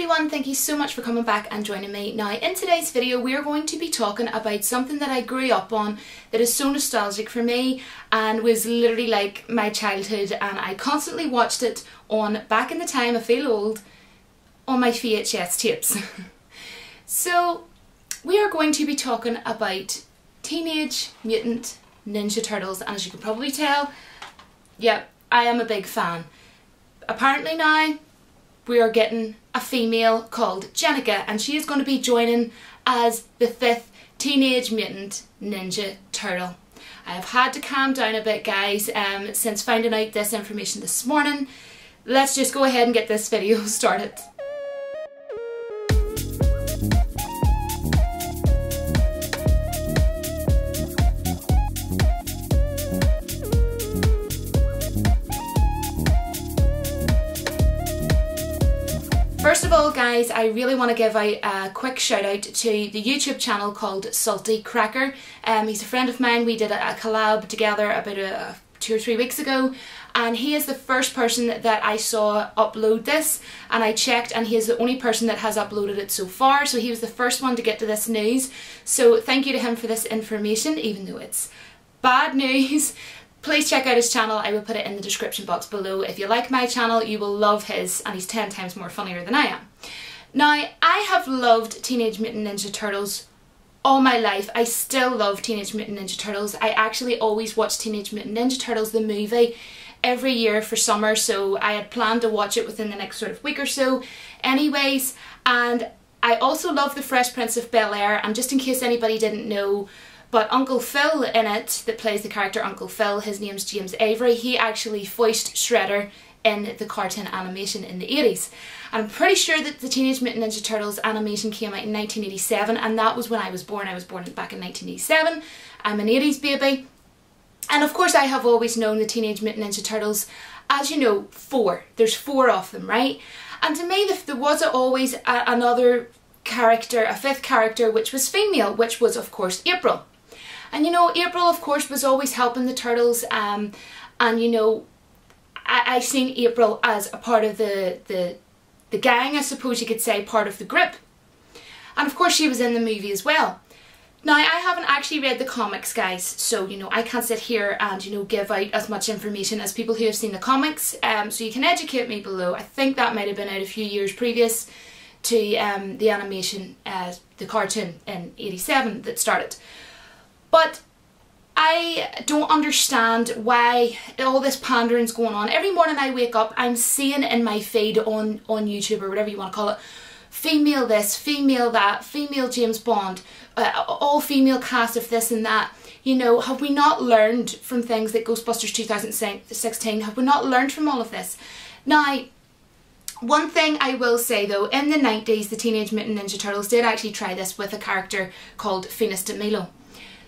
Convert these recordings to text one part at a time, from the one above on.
everyone, thank you so much for coming back and joining me. Now in today's video we are going to be talking about something that I grew up on that is so nostalgic for me and was literally like my childhood and I constantly watched it on, back in the time I feel old, on my VHS tapes. so we are going to be talking about Teenage Mutant Ninja Turtles and as you can probably tell, yeah, I am a big fan. Apparently now we are getting a female called Jennika and she is going to be joining as the fifth Teenage Mutant Ninja Turtle. I have had to calm down a bit guys um, since finding out this information this morning. Let's just go ahead and get this video started. Guys, I really want to give a quick shout out to the YouTube channel called Salty Cracker. Um, he's a friend of mine, we did a, a collab together about a, two or three weeks ago and he is the first person that I saw upload this and I checked and he is the only person that has uploaded it so far so he was the first one to get to this news so thank you to him for this information even though it's bad news Please check out his channel, I will put it in the description box below. If you like my channel, you will love his, and he's 10 times more funnier than I am. Now, I have loved Teenage Mutant Ninja Turtles all my life. I still love Teenage Mutant Ninja Turtles. I actually always watch Teenage Mutant Ninja Turtles, the movie, every year for summer, so I had planned to watch it within the next sort of week or so anyways, and I also love The Fresh Prince of Bel-Air, and just in case anybody didn't know, but Uncle Phil in it, that plays the character Uncle Phil, his name's James Avery, he actually voiced Shredder in the cartoon animation in the 80s. And I'm pretty sure that the Teenage Mutant Ninja Turtles animation came out in 1987 and that was when I was born. I was born back in 1987. I'm an 80s baby. And of course I have always known the Teenage Mutant Ninja Turtles as you know, four. There's four of them, right? And to me there was always a, another character, a fifth character, which was female, which was of course April. And you know, April of course was always helping the turtles um, and you know, I, I seen April as a part of the, the, the gang, I suppose you could say, part of the group. And of course she was in the movie as well. Now, I haven't actually read the comics, guys, so, you know, I can't sit here and, you know, give out as much information as people who have seen the comics, um, so you can educate me below. I think that might have been out a few years previous to um, the animation, uh, the cartoon in 87 that started. But I don't understand why all this pandering's going on. Every morning I wake up, I'm seeing in my feed on, on YouTube or whatever you want to call it, female this, female that, female James Bond, uh, all female cast of this and that. You know, have we not learned from things like Ghostbusters 2016? Have we not learned from all of this? Now, one thing I will say though, in the 90s the Teenage Mutant Ninja Turtles did actually try this with a character called Venus de Milo.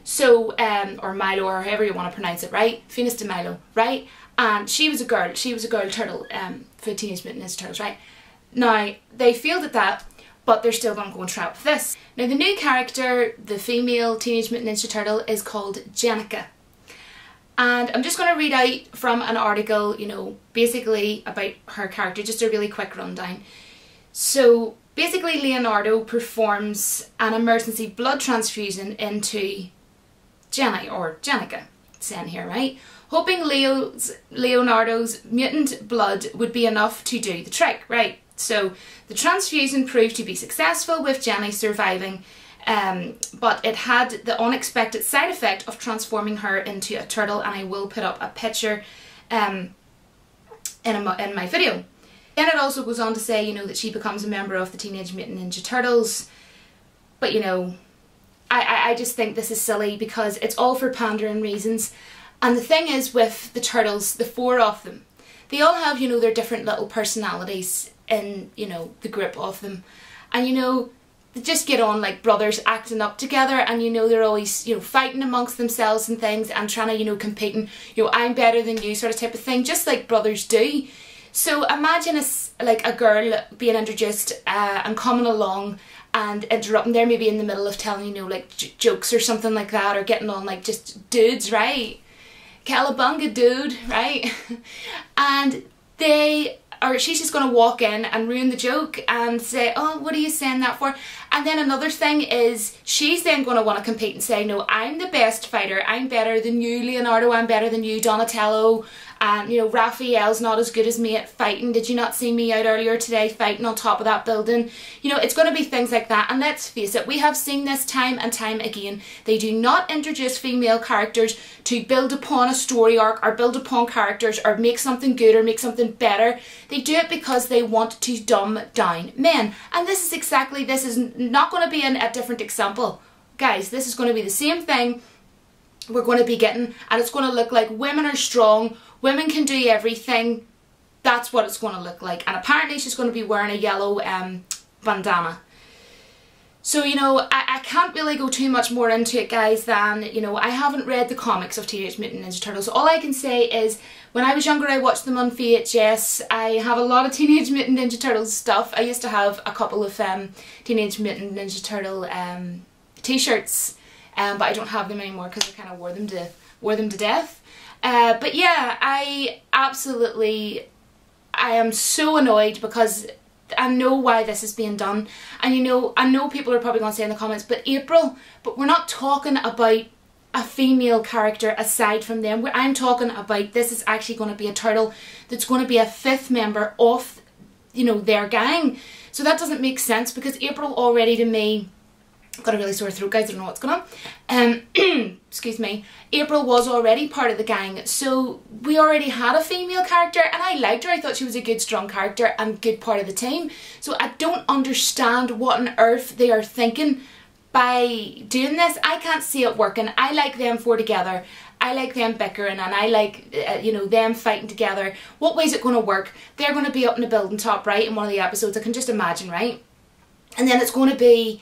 So, um, or Milo, or however you want to pronounce it, right? Venus de Milo, right? And she was a girl, she was a girl turtle um, for Teenage Mutant Ninja Turtles, right? Now, they at that, but they're still going to go and try with this. Now, the new character, the female Teenage Mutant Ninja Turtle, is called Jennika. And I'm just going to read out from an article, you know, basically about her character, just a really quick rundown. So, basically Leonardo performs an emergency blood transfusion into Jenny or Jennika, saying here, right? Hoping Leo's, Leonardo's mutant blood would be enough to do the trick, right? So the transfusion proved to be successful with Jenny surviving, um, but it had the unexpected side effect of transforming her into a turtle and I will put up a picture um, in, a, in my video. And it also goes on to say, you know, that she becomes a member of the Teenage Mutant Ninja Turtles, but you know, I, I just think this is silly because it's all for pandering reasons. And the thing is with the turtles, the four of them, they all have, you know, their different little personalities in, you know, the group of them. And you know, they just get on like brothers acting up together and you know they're always you know fighting amongst themselves and things and trying to you know competing you know I'm better than you sort of type of thing just like brothers do so imagine a, like a girl being introduced uh, and coming along and interrupting there maybe in the middle of telling you know like jokes or something like that or getting on like just dudes right Cowabunga dude right and they or she's just going to walk in and ruin the joke and say, oh, what are you saying that for? And then another thing is she's then going to want to compete and say, no, I'm the best fighter. I'm better than you, Leonardo. I'm better than you, Donatello and you know Raphael's not as good as me at fighting. Did you not see me out earlier today fighting on top of that building? You know it's going to be things like that. And let's face it we have seen this time and time again. They do not introduce female characters to build upon a story arc or build upon characters or make something good or make something better. They do it because they want to dumb down men. And this is exactly this is not going to be an, a different example. Guys this is going to be the same thing we're going to be getting and it's going to look like women are strong women can do everything. That's what it's going to look like. And apparently she's going to be wearing a yellow um, bandana. So you know I, I can't really go too much more into it guys than you know I haven't read the comics of Teenage Mutant Ninja Turtles. All I can say is when I was younger I watched them on VHS I have a lot of Teenage Mutant Ninja Turtles stuff. I used to have a couple of um, Teenage Mutant Ninja Turtle um, t-shirts um, but I don't have them anymore because I kind of wore them to wore them to death. Uh, but yeah, I absolutely, I am so annoyed because I know why this is being done. And you know, I know people are probably going to say in the comments, but April, but we're not talking about a female character aside from them. I'm talking about this is actually going to be a turtle that's going to be a fifth member of, you know, their gang. So that doesn't make sense because April already to me got a really sore throat guys, I don't know what's going on. Um, excuse me. April was already part of the gang so we already had a female character and I liked her. I thought she was a good strong character and good part of the team. So I don't understand what on earth they are thinking by doing this. I can't see it working. I like them four together. I like them bickering and I like, uh, you know, them fighting together. What way is it going to work? They're going to be up in the building top, right, in one of the episodes. I can just imagine, right? And then it's going to be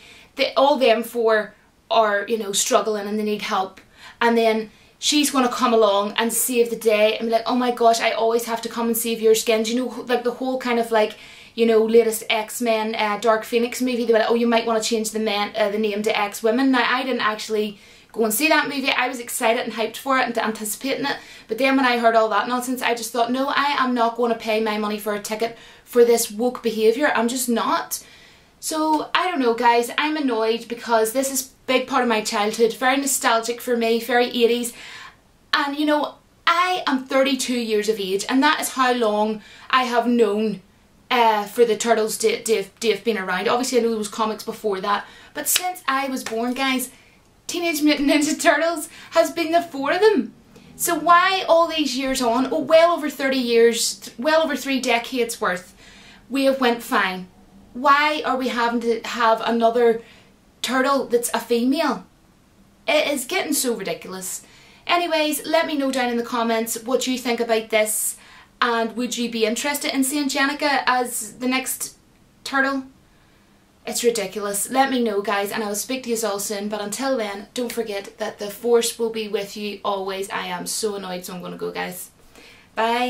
all them four are, you know, struggling and they need help. And then she's going to come along and save the day and be like, oh my gosh, I always have to come and save your skin. Do you know, like the whole kind of like, you know, latest X-Men uh, Dark Phoenix movie, they were like, oh, you might want to change the, men, uh, the name to X-Women. Now, I didn't actually go and see that movie. I was excited and hyped for it and anticipating it. But then when I heard all that nonsense, I just thought, no, I am not going to pay my money for a ticket for this woke behaviour. I'm just not. So I don't know guys, I'm annoyed because this is big part of my childhood, very nostalgic for me, very 80s. And you know, I am 32 years of age and that is how long I have known uh, for the Turtles to, have been around. Obviously I know there was comics before that, but since I was born guys, Teenage Mutant Ninja Turtles has been the four of them. So why all these years on, oh well over 30 years, well over three decades worth, we have went fine why are we having to have another turtle that's a female? It is getting so ridiculous. Anyways, let me know down in the comments what you think about this and would you be interested in seeing Jennika as the next turtle? It's ridiculous. Let me know guys and I will speak to you all soon but until then don't forget that the force will be with you always. I am so annoyed so I'm going to go guys. Bye.